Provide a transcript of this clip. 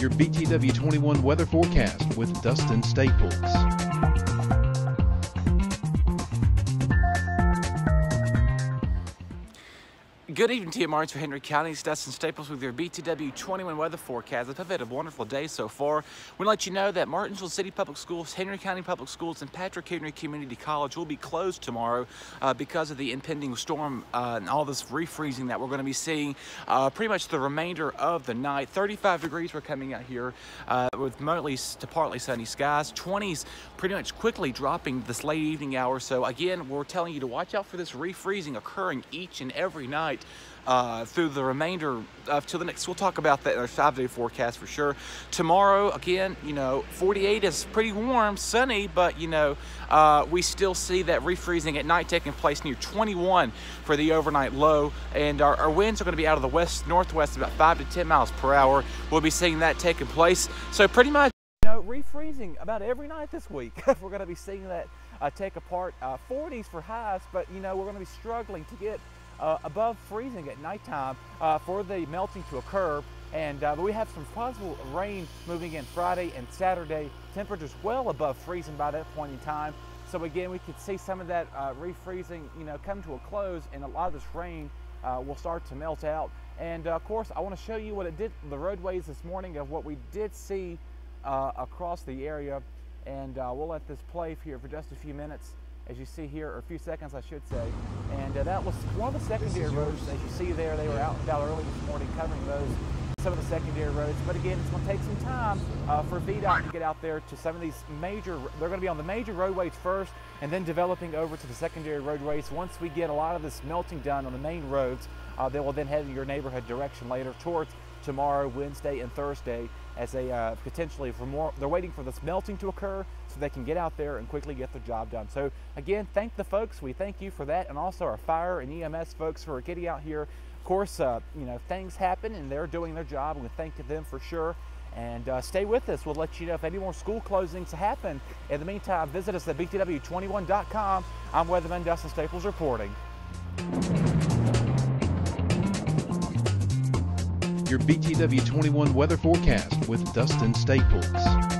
Your BTW 21 weather forecast with Dustin Staples. Good evening to you, Martinsville Henry County. It's Dustin Staples with your BTW 21 weather forecast. I've had a wonderful day so far. We let you know that Martinsville City Public Schools, Henry County Public Schools, and Patrick Henry Community College will be closed tomorrow uh, because of the impending storm uh, and all this refreezing that we're going to be seeing uh, pretty much the remainder of the night. 35 degrees we're coming out here uh, with mostly to partly sunny skies. 20s pretty much quickly dropping this late evening hour. So again, we're telling you to watch out for this refreezing occurring each and every night uh, through the remainder of till the next. We'll talk about that in our five-day forecast for sure. Tomorrow, again, you know, 48 is pretty warm, sunny, but you know, uh, we still see that refreezing at night taking place near 21 for the overnight low, and our, our winds are going to be out of the west northwest about five to 10 miles per hour. We'll be seeing that taking place. So pretty much. You know, refreezing about every night this week. we're going to be seeing that uh, take apart. Uh, 40s for highs, but you know we're going to be struggling to get uh, above freezing at nighttime uh, for the melting to occur. And uh, we have some possible rain moving in Friday and Saturday. Temperatures well above freezing by that point in time. So again, we could see some of that uh, refreezing, you know, come to a close, and a lot of this rain uh, will start to melt out. And uh, of course, I want to show you what it did, the roadways this morning of what we did see across the area. And we'll let this play here for just a few minutes as you see here, or a few seconds I should say. And uh, that was one of the secondary roads, as you see there, they were out and about early this morning covering those, some of the secondary roads. But again, it's going to take some time uh, for VDOT to get out there to some of these major, they're going to be on the major roadways first and then developing over to the secondary roadways. Once we get a lot of this melting done on the main roads, uh, they will then head in your neighborhood direction later towards tomorrow, Wednesday, and Thursday as they uh, potentially for more, they're waiting for this melting to occur so they can get out there and quickly get the job done. So again, thank the folks. We thank you for that, and also our fire and EMS folks for getting out here. Of course, uh, you know things happen, and they're doing their job, we thank them for sure. And uh, stay with us. We'll let you know if any more school closings happen. In the meantime, visit us at btw21.com. I'm Weatherman Dustin Staples reporting. Your BTW 21 weather forecast with Dustin Staples.